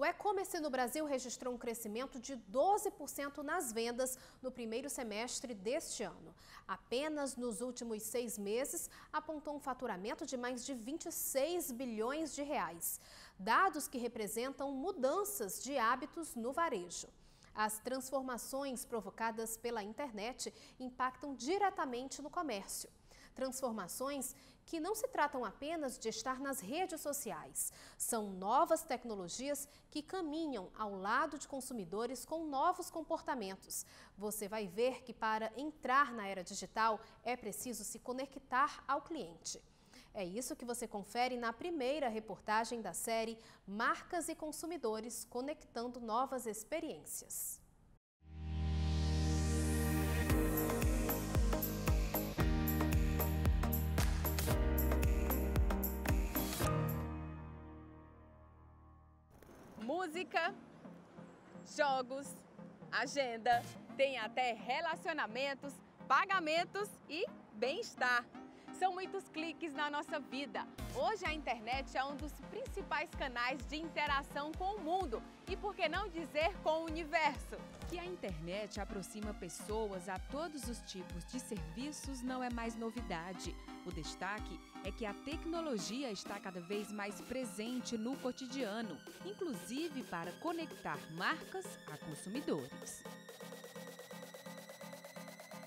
O e-commerce no Brasil registrou um crescimento de 12% nas vendas no primeiro semestre deste ano. Apenas nos últimos seis meses, apontou um faturamento de mais de 26 bilhões de reais. Dados que representam mudanças de hábitos no varejo. As transformações provocadas pela internet impactam diretamente no comércio. Transformações que não se tratam apenas de estar nas redes sociais. São novas tecnologias que caminham ao lado de consumidores com novos comportamentos. Você vai ver que para entrar na era digital é preciso se conectar ao cliente. É isso que você confere na primeira reportagem da série Marcas e Consumidores Conectando Novas Experiências. Música, jogos, agenda, tem até relacionamentos, pagamentos e bem-estar. São muitos cliques na nossa vida. Hoje a internet é um dos principais canais de interação com o mundo e, por que não dizer, com o universo. Que a internet aproxima pessoas a todos os tipos de serviços não é mais novidade. O destaque é que a tecnologia está cada vez mais presente no cotidiano, inclusive para conectar marcas a consumidores.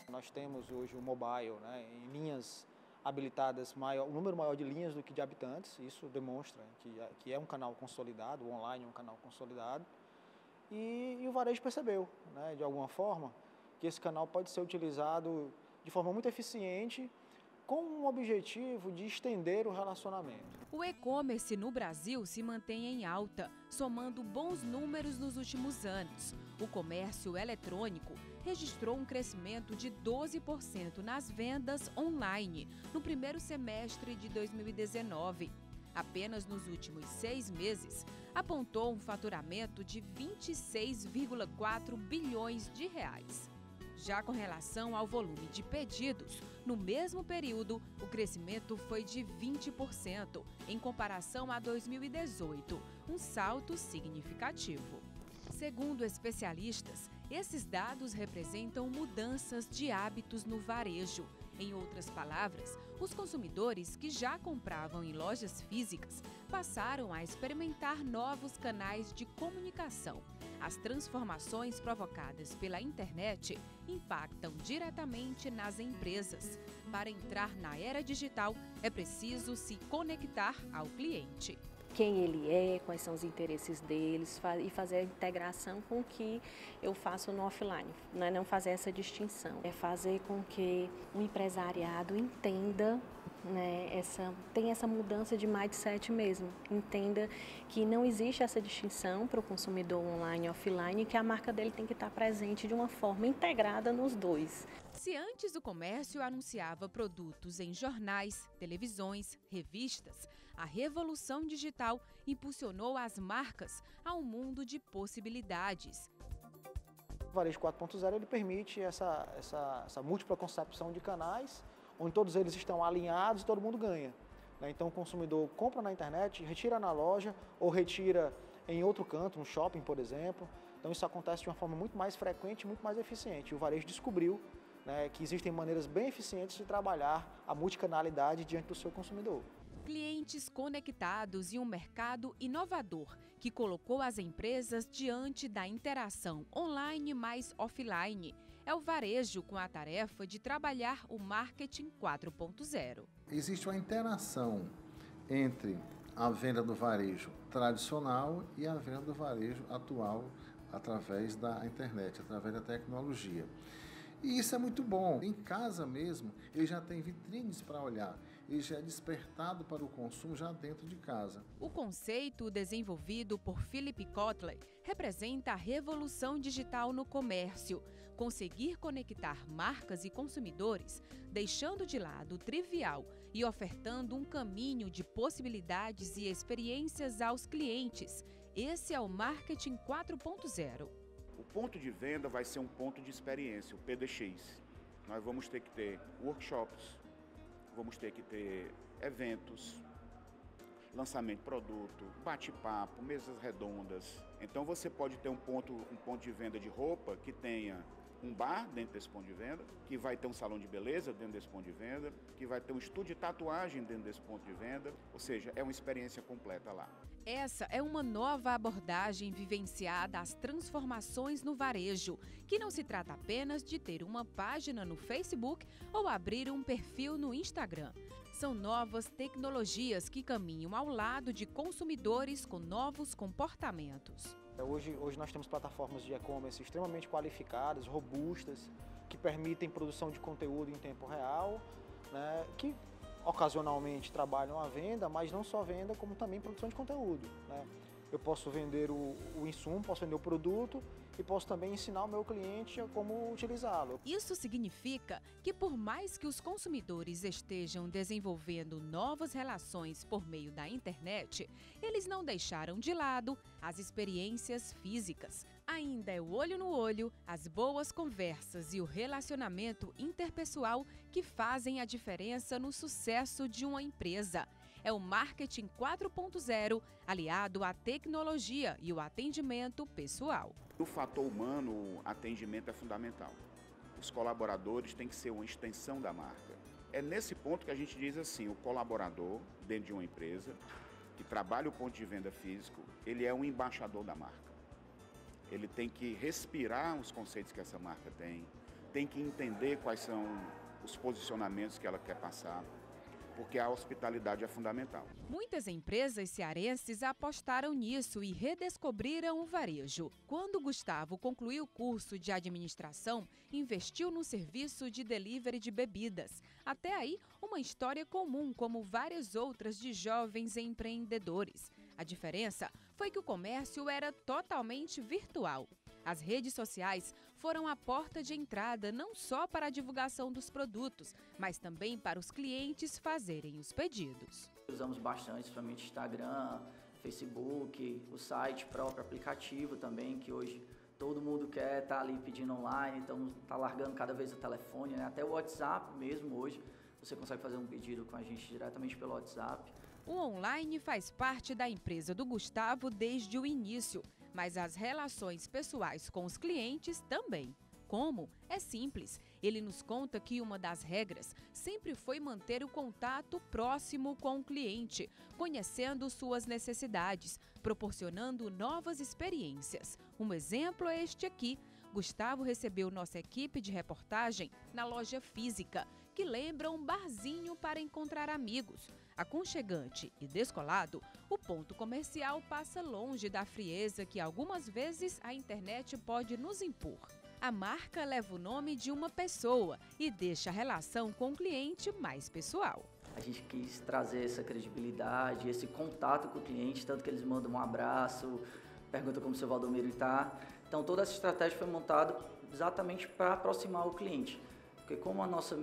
Nós temos hoje o mobile né, em linhas habilitadas maior, um número maior de linhas do que de habitantes. Isso demonstra que, que é um canal consolidado, o online é um canal consolidado. E, e o varejo percebeu, né, de alguma forma, que esse canal pode ser utilizado de forma muito eficiente com o objetivo de estender o relacionamento. O e-commerce no Brasil se mantém em alta, somando bons números nos últimos anos. O comércio eletrônico registrou um crescimento de 12% nas vendas online no primeiro semestre de 2019. Apenas nos últimos seis meses, apontou um faturamento de 26,4 bilhões de reais. Já com relação ao volume de pedidos, no mesmo período, o crescimento foi de 20% em comparação a 2018, um salto significativo. Segundo especialistas, esses dados representam mudanças de hábitos no varejo. Em outras palavras, os consumidores que já compravam em lojas físicas passaram a experimentar novos canais de comunicação as transformações provocadas pela internet impactam diretamente nas empresas. Para entrar na era digital, é preciso se conectar ao cliente quem ele é, quais são os interesses deles e fazer a integração com o que eu faço no offline. Não é não fazer essa distinção, é fazer com que o empresariado entenda né, essa, tem essa mudança de mindset mesmo. Entenda que não existe essa distinção para o consumidor online e offline, que a marca dele tem que estar presente de uma forma integrada nos dois. Se antes o comércio anunciava produtos em jornais, televisões, revistas, a revolução digital impulsionou as marcas a um mundo de possibilidades. O Varejo 4.0 ele permite essa, essa, essa múltipla concepção de canais onde todos eles estão alinhados e todo mundo ganha. Né? Então o consumidor compra na internet, retira na loja ou retira em outro canto, no shopping, por exemplo. Então isso acontece de uma forma muito mais frequente muito mais eficiente. O varejo descobriu né, que existem maneiras bem eficientes de trabalhar a multicanalidade diante do seu consumidor. Clientes conectados e um mercado inovador que colocou as empresas diante da interação online mais offline. É o varejo com a tarefa de trabalhar o marketing 4.0. Existe uma interação entre a venda do varejo tradicional e a venda do varejo atual através da internet, através da tecnologia. E isso é muito bom. Em casa mesmo, ele já tem vitrines para olhar. Ele já é despertado para o consumo já dentro de casa. O conceito desenvolvido por Philip Kotler representa a revolução digital no comércio. Conseguir conectar marcas e consumidores, deixando de lado o trivial e ofertando um caminho de possibilidades e experiências aos clientes. Esse é o Marketing 4.0. O ponto de venda vai ser um ponto de experiência, o PDX. Nós vamos ter que ter workshops, vamos ter que ter eventos, lançamento de produto, bate-papo, mesas redondas. Então você pode ter um ponto, um ponto de venda de roupa que tenha um bar dentro desse ponto de venda, que vai ter um salão de beleza dentro desse ponto de venda, que vai ter um estúdio de tatuagem dentro desse ponto de venda, ou seja, é uma experiência completa lá. Essa é uma nova abordagem vivenciada às transformações no varejo, que não se trata apenas de ter uma página no Facebook ou abrir um perfil no Instagram. São novas tecnologias que caminham ao lado de consumidores com novos comportamentos. Hoje, hoje nós temos plataformas de e-commerce extremamente qualificadas, robustas, que permitem produção de conteúdo em tempo real, né, que ocasionalmente trabalham a venda, mas não só venda, como também produção de conteúdo. Né? Eu posso vender o, o insumo, posso vender o produto e posso também ensinar o meu cliente como utilizá-lo. Isso significa que, por mais que os consumidores estejam desenvolvendo novas relações por meio da internet, eles não deixaram de lado as experiências físicas. Ainda é o olho no olho, as boas conversas e o relacionamento interpessoal que fazem a diferença no sucesso de uma empresa é o marketing 4.0 aliado à tecnologia e o atendimento pessoal. O fator humano, o atendimento é fundamental. Os colaboradores têm que ser uma extensão da marca. É nesse ponto que a gente diz assim, o colaborador dentro de uma empresa que trabalha o ponto de venda físico, ele é um embaixador da marca. Ele tem que respirar os conceitos que essa marca tem, tem que entender quais são os posicionamentos que ela quer passar, porque a hospitalidade é fundamental. Muitas empresas cearenses apostaram nisso e redescobriram o varejo. Quando Gustavo concluiu o curso de administração, investiu no serviço de delivery de bebidas. Até aí, uma história comum, como várias outras de jovens empreendedores. A diferença foi que o comércio era totalmente virtual. As redes sociais foram a porta de entrada não só para a divulgação dos produtos, mas também para os clientes fazerem os pedidos. Usamos bastante, principalmente Instagram, Facebook, o site próprio, aplicativo também, que hoje todo mundo quer estar tá ali pedindo online, então está largando cada vez o telefone, né? até o WhatsApp mesmo hoje. Você consegue fazer um pedido com a gente diretamente pelo WhatsApp. O online faz parte da empresa do Gustavo desde o início mas as relações pessoais com os clientes também. Como? É simples. Ele nos conta que uma das regras sempre foi manter o contato próximo com o cliente, conhecendo suas necessidades, proporcionando novas experiências. Um exemplo é este aqui. Gustavo recebeu nossa equipe de reportagem na loja física, que lembra um barzinho para encontrar amigos. Aconchegante e descolado, o ponto comercial passa longe da frieza que algumas vezes a internet pode nos impor. A marca leva o nome de uma pessoa e deixa a relação com o cliente mais pessoal. A gente quis trazer essa credibilidade, esse contato com o cliente, tanto que eles mandam um abraço, perguntam como o seu Valdomiro está. Então toda essa estratégia foi montada exatamente para aproximar o cliente. Porque como a nossa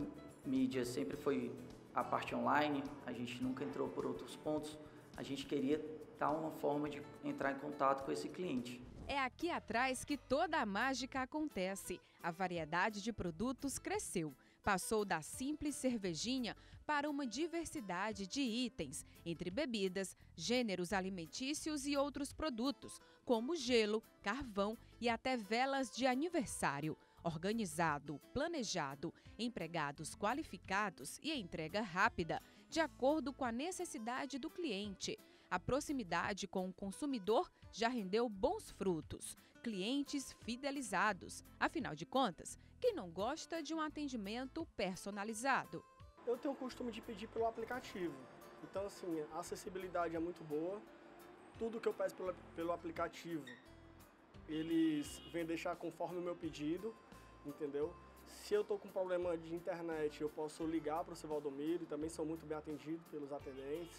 mídia sempre foi a parte online, a gente nunca entrou por outros pontos, a gente queria dar uma forma de entrar em contato com esse cliente. É aqui atrás que toda a mágica acontece. A variedade de produtos cresceu. Passou da simples cervejinha para uma diversidade de itens, entre bebidas, gêneros alimentícios e outros produtos, como gelo, carvão e até velas de aniversário organizado, planejado, empregados qualificados e entrega rápida, de acordo com a necessidade do cliente. A proximidade com o consumidor já rendeu bons frutos. Clientes fidelizados. Afinal de contas, quem não gosta de um atendimento personalizado? Eu tenho o costume de pedir pelo aplicativo. Então, assim, a acessibilidade é muito boa. Tudo que eu peço pelo, pelo aplicativo, eles vêm deixar conforme o meu pedido entendeu? Se eu estou com problema de internet, eu posso ligar para o seu Valdomiro e também sou muito bem atendido pelos atendentes.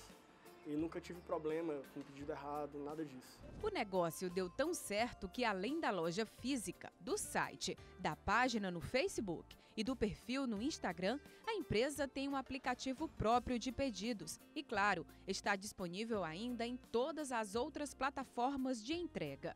E nunca tive problema com pedido errado, nada disso. O negócio deu tão certo que, além da loja física, do site, da página no Facebook e do perfil no Instagram, a empresa tem um aplicativo próprio de pedidos e, claro, está disponível ainda em todas as outras plataformas de entrega.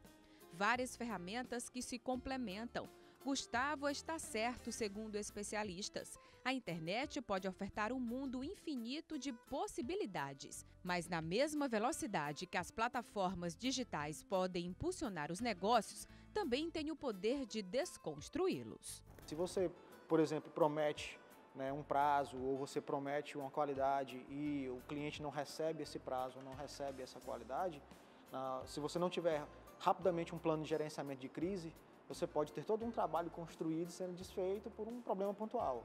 Várias ferramentas que se complementam Gustavo está certo, segundo especialistas. A internet pode ofertar um mundo infinito de possibilidades, mas na mesma velocidade que as plataformas digitais podem impulsionar os negócios, também tem o poder de desconstruí-los. Se você, por exemplo, promete né, um prazo ou você promete uma qualidade e o cliente não recebe esse prazo, não recebe essa qualidade, se você não tiver rapidamente um plano de gerenciamento de crise, você pode ter todo um trabalho construído sendo desfeito por um problema pontual.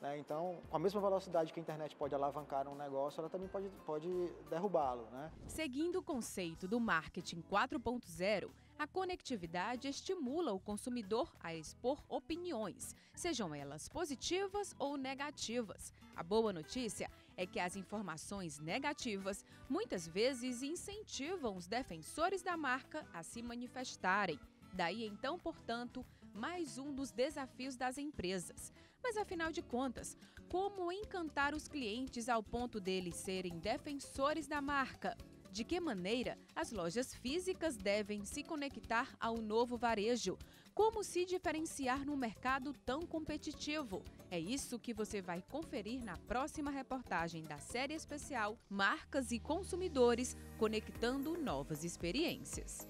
Né? Então, com a mesma velocidade que a internet pode alavancar um negócio, ela também pode, pode derrubá-lo. Né? Seguindo o conceito do marketing 4.0, a conectividade estimula o consumidor a expor opiniões, sejam elas positivas ou negativas. A boa notícia é que as informações negativas muitas vezes incentivam os defensores da marca a se manifestarem. Daí então, portanto, mais um dos desafios das empresas. Mas afinal de contas, como encantar os clientes ao ponto deles serem defensores da marca? De que maneira as lojas físicas devem se conectar ao novo varejo? Como se diferenciar num mercado tão competitivo? É isso que você vai conferir na próxima reportagem da série especial Marcas e Consumidores Conectando Novas Experiências.